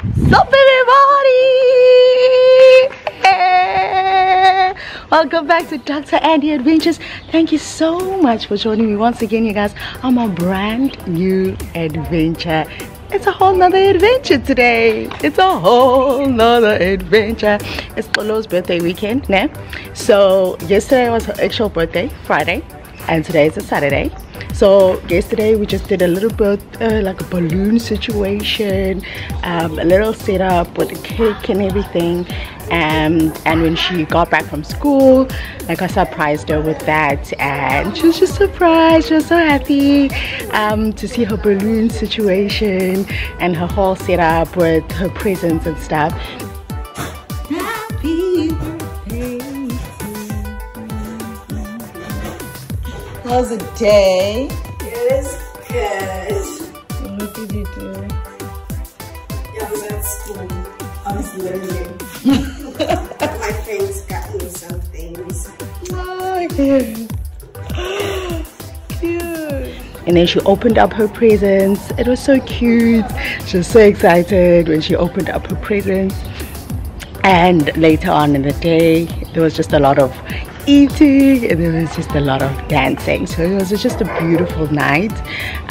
Sup everybody! Welcome back to Dr. Andy Adventures. Thank you so much for joining me once again, you guys, I'm on my brand new adventure. It's a whole nother adventure today. It's a whole nother adventure. It's Polo's birthday weekend, né? So yesterday was her actual birthday, Friday, and today is a Saturday so yesterday we just did a little bit uh, like a balloon situation um, a little setup with the cake and everything. And and when she got back from school like I surprised her with that. And she was just surprised she was so happy um, to see her balloon situation and her whole setup with her presents and stuff How's the day? It is good. What did you do? I was at school. I was learning. My friends got me some things. Oh, cute. cute. And then she opened up her presents. It was so cute. She was so excited when she opened up her presents. And later on in the day, there was just a lot of eating and there was just a lot of dancing so it was just a beautiful night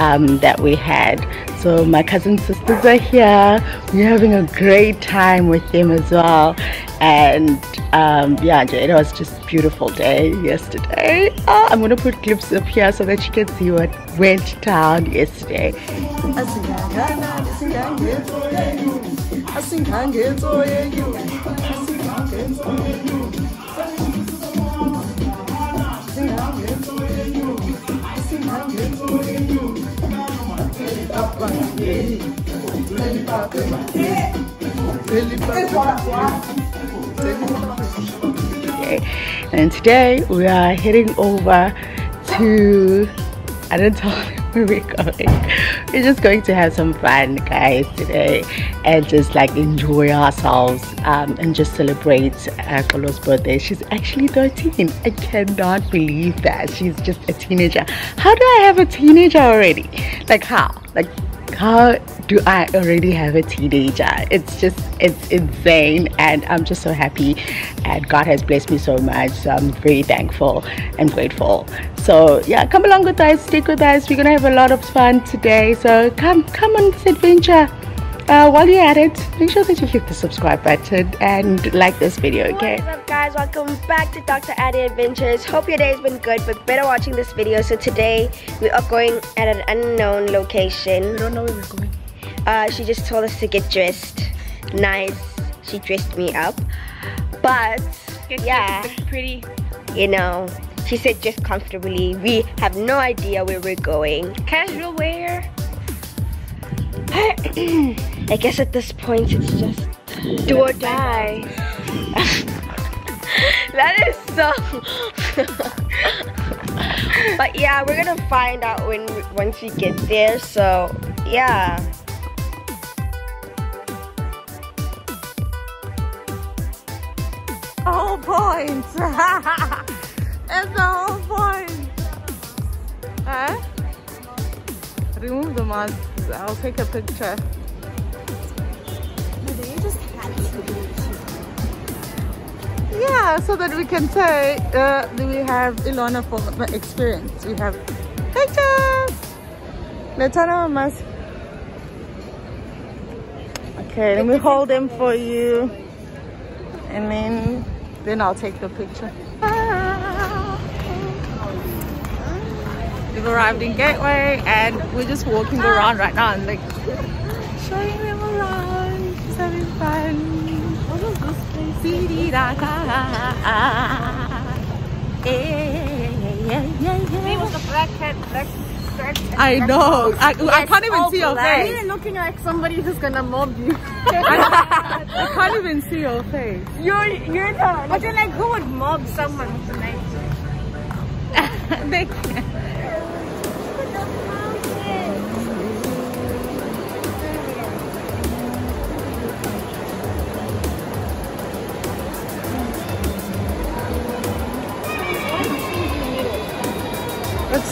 um, that we had so my cousin sisters are here we're having a great time with them as well and um, yeah it was just beautiful day yesterday oh, I'm gonna put clips up here so that you can see what went down yesterday and today we are heading over to I don't tell where we're going. We're just going to have some fun guys today and just like enjoy ourselves um, and just celebrate Akolo's birthday. She's actually 13. I cannot believe that. She's just a teenager. How do I have a teenager already? Like how? Like how do I already have a teenager? It's just, it's insane. And I'm just so happy. And God has blessed me so much. So I'm very thankful and grateful. So yeah, come along with us, stick with us. We're going to have a lot of fun today. So come, come on this adventure. Uh, while you're at it, make sure that you hit the subscribe button and like this video, okay? What's up guys, welcome back to Dr. Andy Adventures. Hope your day has been good, but better watching this video. So today, we are going at an unknown location. We don't know where we're going. Uh, she just told us to get dressed. Nice. She dressed me up. But, Get yeah. pretty. You know, she said just comfortably. We have no idea where we're going. Casual wear. I guess at this point it's just do or die. that is so. but yeah, we're gonna find out when once we get there. So yeah. Whole point. That's the whole point. Huh? Remove the mask. I'll take a picture. Yeah, so that we can say uh, we have Ilona from the experience. We have pictures. Let's turn mask. Okay, let me hold them for you. And then, then I'll take the picture. We've arrived in Gateway and we're just walking around right now and like showing them around, having fun. What is this place? Me with the black hat, black shirt. and I black know. clothes. I, I can't even all see your face. You're looking like somebody who's gonna mob you. I, I can't even see your face. you're you're the. But you're like, who would mob someone tonight? a knife? they can't.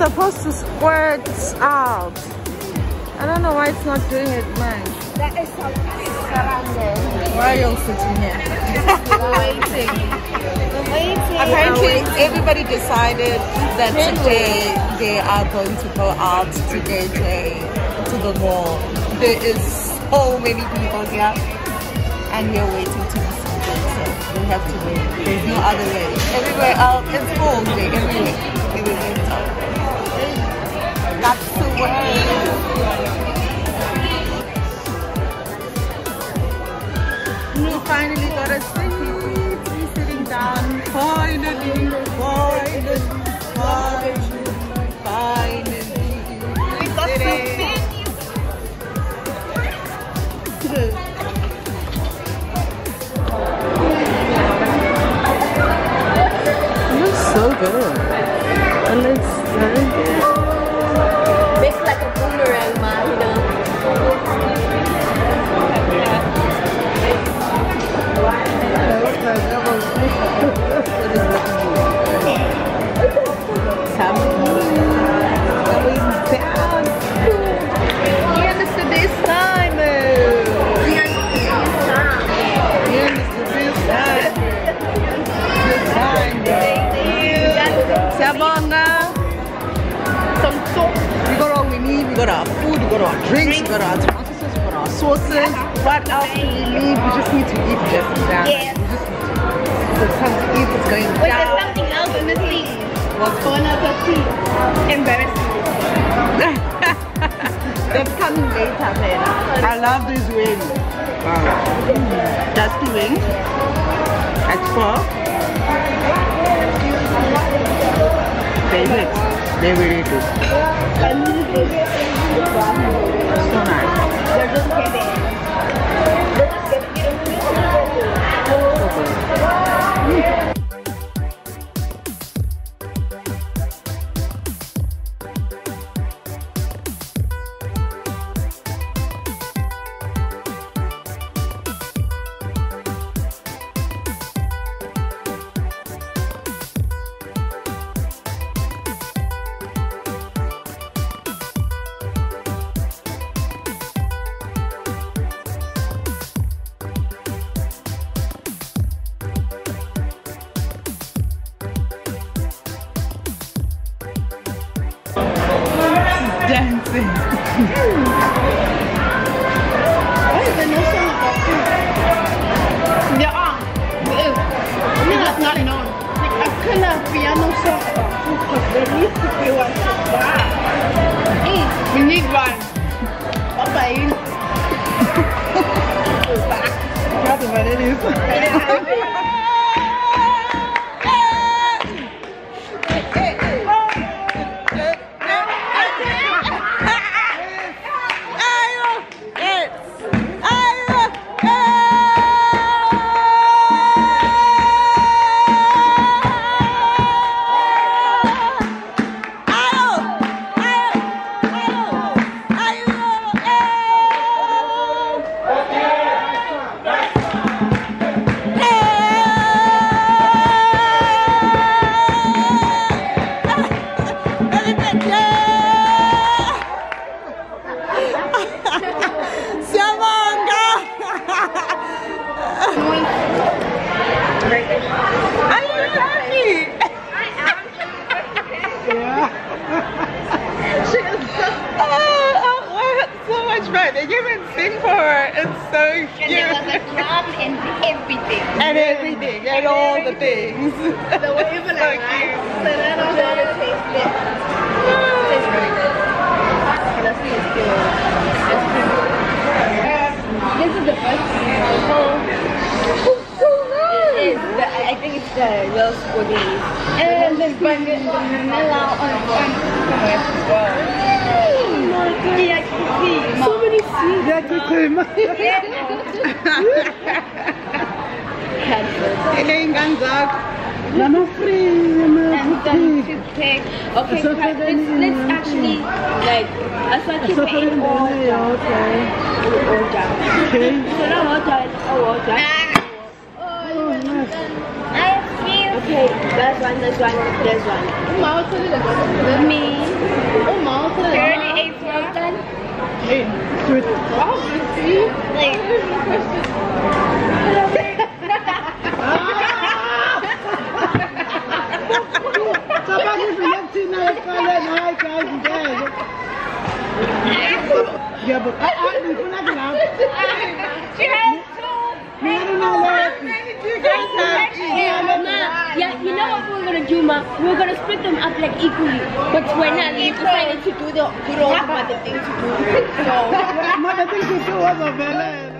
Supposed to squirt out. I don't know why it's not doing it, man. That is so Why are you all sitting here? We're waiting. Apparently, everybody decided that today they are going to go out to Gateway, to the mall. There is so many people here, and we're waiting to so we have to wait. There's no other way. Everywhere else, it's full day, everywhere. Everywhere. That's the way. We finally got a seat. We're sitting down. Finally, finally, finally, finally. We so good. It looks very good. Boomerang, What's Going out to tea. Embarrassing. That's coming later, man. I love these wings. Wow. Dusty wings. At four. They mix. They really do. So nice. They're just kidding. Not known. Like, I couldn't piano song about food because there needs to be one. Mm, we need one. Okay. That's what it is. Everything, and all the things. The way it was So like, cute. so then I'm going to taste it. Tastes really good. Okay, let's see it's good. It's pretty good. This is the first whole. It is. The, I think it's the real squigglies. And then but the, the vanilla on on cucumbers as well. Yeah, I can see. So many seeds. Yeah, cucumber. Elaine Ganzak. Mama free, and some cheesecake. Okay, So guys, for let's, let's actually like let's like keep oh, ah. oh, it in Okay. order. Okay. So now order, oh order. Okay, that's one, that's one, there's one. Me. Thirty-eight well done. Like Yeah, but I, I, Yeah, you know what we're gonna do, Ma? We're gonna split them up like equally. But we're not. We decided to do the good old mother thing to do. So. mother thing to do was a ballet.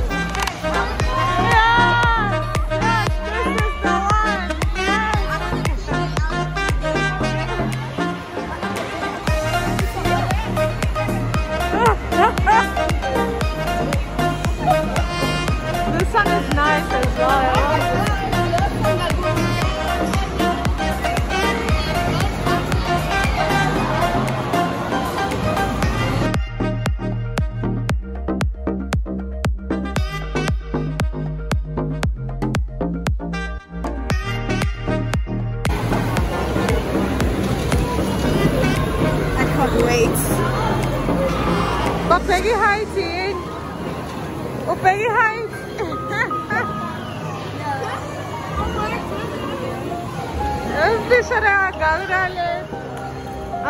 nice as well.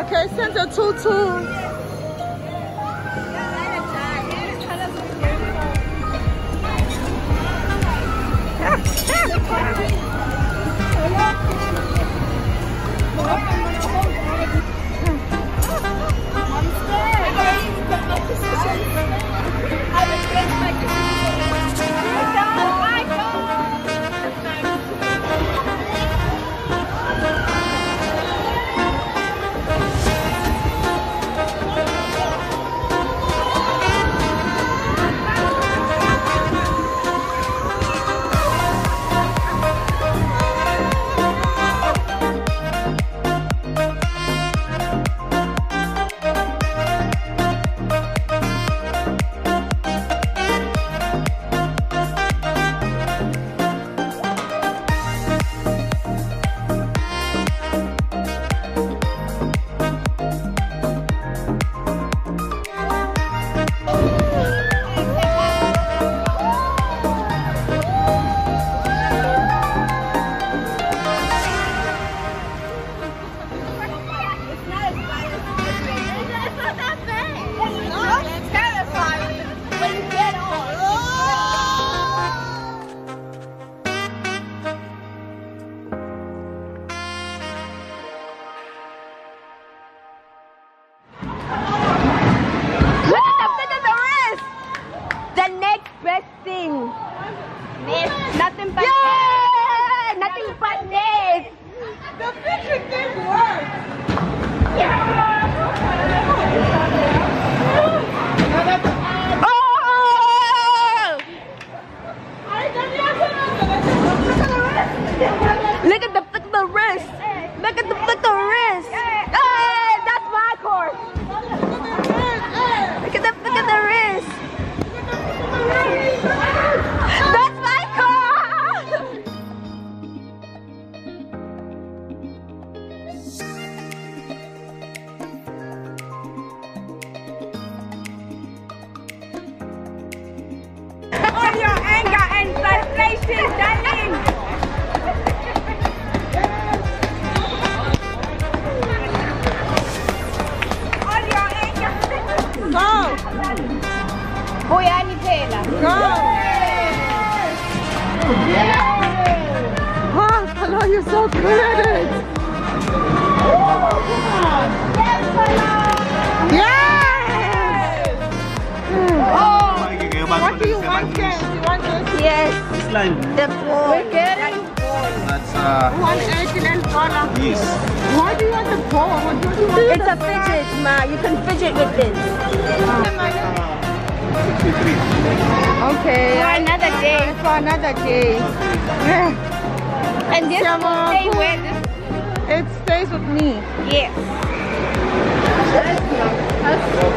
Okay, send a tutu. Go, Buyani phela. go. Oh, hello, you're so good at it. Yes! What do you want, Ken? You want this? Yes, Slime. the ball. We're getting That's uh, One dollar. Yes. Why do you want the bowl? It's a fidget, ma. You can fidget with this. Uh, okay. For another day. For another day. And this will stay with. It stays with me. Yes.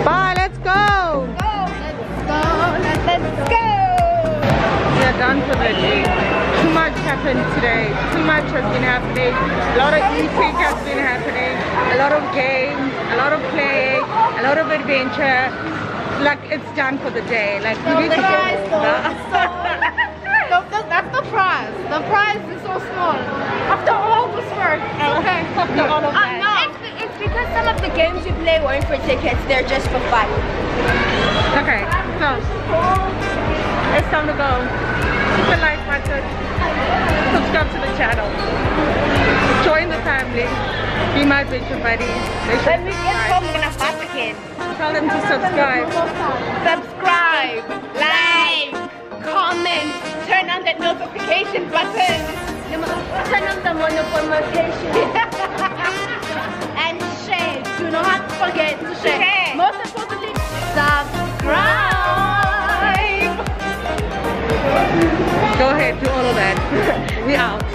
Bye. Let's go. Let's go. Let's go. Let's go. We are done for the day happened today. Too much has been happening. A lot of eating has been happening. A lot of games, a lot of play, a lot of adventure. Like it's done for the day. Like we need to go home. The, the, that's the prize. The prize is so small. After all this work, okay. After all of Uh, no, it's, it's because some of the games you play weren't for tickets, they're just for fun. Okay, so it's time to go. Hit the like button, subscribe to the channel, join the family, be my picture buddy. Make sure When we get home, we're gonna fast the. Tell them to subscribe. Subscribe, like, comment, turn on that notification button. Turn on the notification. and share. Do not forget to share. Most importantly, subscribe. Go ahead, do all of that. we out.